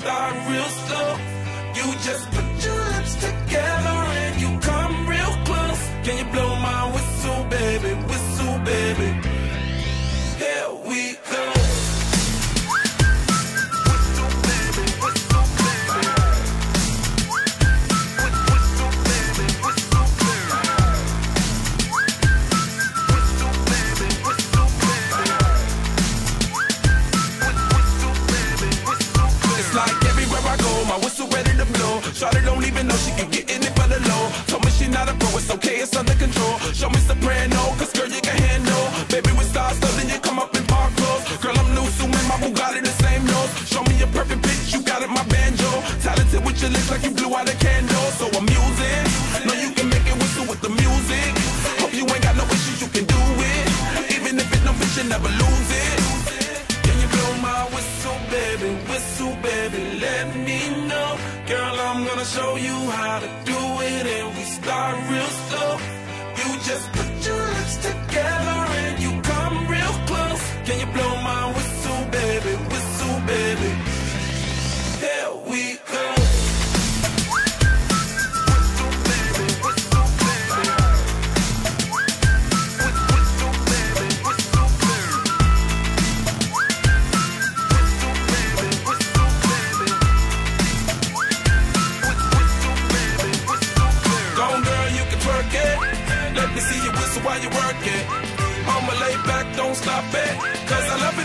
start real slow. You just Shawty don't even know she can get in it for the low. Told me she not a pro, it's okay, it's under control. Show me soprano, cause girl, you can handle. Baby, we start so then you come up in park clothes. Girl, I'm new, so my Bugatti the same nose. Show me a perfect pitch, you got it, my banjo. Talented with your lips like you blew out a candle. So I'm using, know you can make it whistle with the music. Hope you ain't got no issues, you can do it. Even if it no bitch, you never lose it. Can you blow my whistle, baby? Whistle, baby, let me know. Girl, I'm gonna show you how to do it, and we start real slow. You just you twerk it. Let me see you whistle while you work it. I'ma lay back, don't stop it. Cause I love